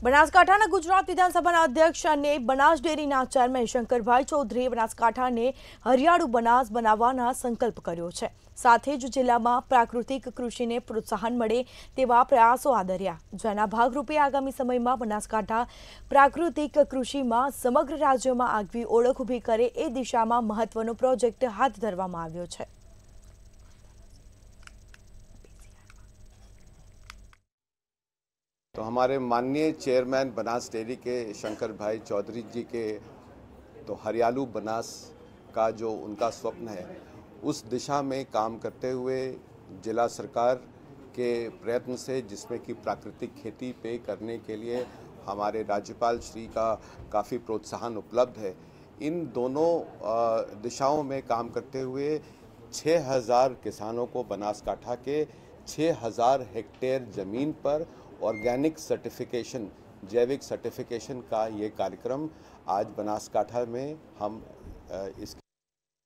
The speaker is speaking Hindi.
બનાસકાંઠાના ગુજરાત વિધાનસભાના અધ્યક્ષ અને બનાસ ડેરીના ચેરમેન શંકરભાઈ ચૌધરીએ બનાસકાંઠાને હરિયાળુ બનાસ બનાવવાના સંકલ્પ કર્યો છે સાથે જ જિલ્લામાં પ્રાકૃતિક કૃષિને પ્રોત્સાહન મળે તેવા પ્રયાસો આદર્યા જેના ભાગરૂપે આગામી સમયમાં બનાસકાંઠા પ્રાકૃતિક કૃષિમાં સમગ્ર રાજ્યમાં આગવી ઓળખ ઊભી કરે એ દિશામાં મહત્વનો પ્રોજેક્ટ હાથ ધરવામાં આવ્યો છે तो हमारे माननीय चेयरमैन बनास डेयरी के शंकर भाई चौधरी जी के तो हरियालू बनास का जो उनका स्वप्न है, उस दिशा में काम करते हुए जिला सरकार के प्रयत्न से, जिसमें कि प्राकृतिक खेती पे करने के लिए हमारे राज्यपाल श्री का काफ़ी प्रोत्साहन उपलब्ध है। इन दोनों दिशाओं में काम करते हुए 6000 किसानों को बनासकाठा के 6000 हेक्टेयर ज़मीन पर ऑर्गेनिक सर्टिफिकेशन जैविक सर्टिफिकेशन का ये कार्यक्रम आज बनासकाठा में हम इसके